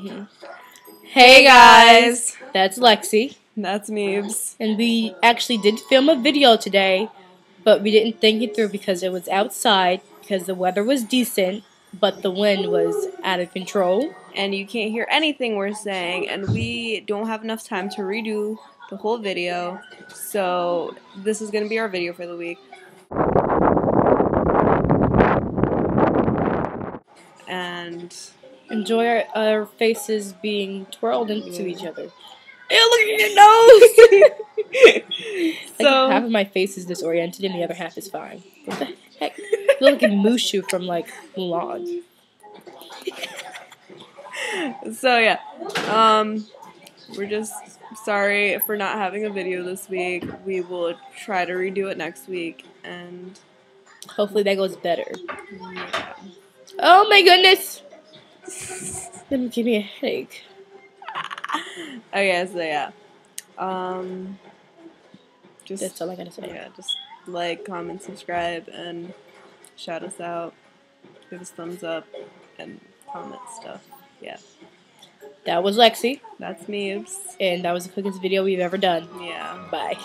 Mm-hmm. Hey guys, That's Lexy. that's Meebs. And we actually did film a video today, but we didn't think it through because it was outside, because the weather was decent, but the wind was out of control. And you can't hear anything we're saying, and we don't have enough time to redo the whole video. So this is gonna be our video for the week. And Enjoy our, our faces being twirled into each other. Ew, look at your nose. Like half of my face is disoriented and the other half is fine. What the heck? You look like Mushu from like Mulan. so yeah, um, we're just sorry for not having a video this week. We will try to redo it next week, and Hopefully that goes better. yeah. Oh my goodness! Gonna give me a headache. Okay, so yeah, um, just That's all I gotta say. yeah, just like, comment, subscribe, and shout us out. Give us thumbs up and comment stuff. Yeah, That was Lexy, that's me. and that was the quickest video we've ever done. Yeah. Bye.